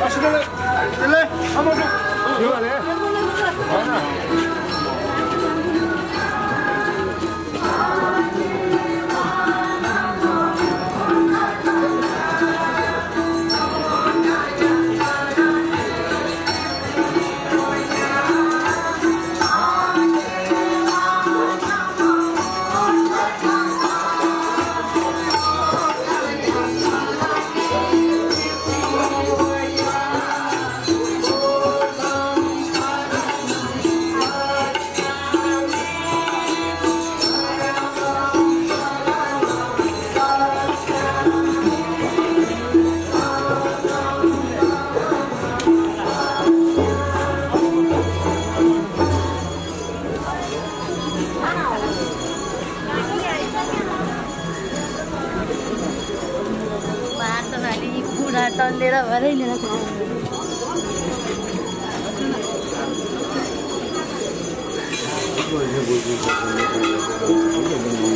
啊，兄弟。टन्डेर भएरै लिएर Hãy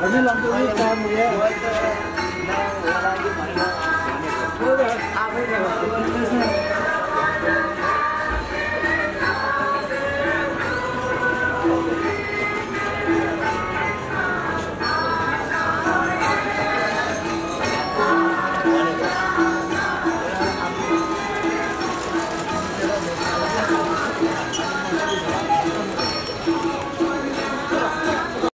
vanilla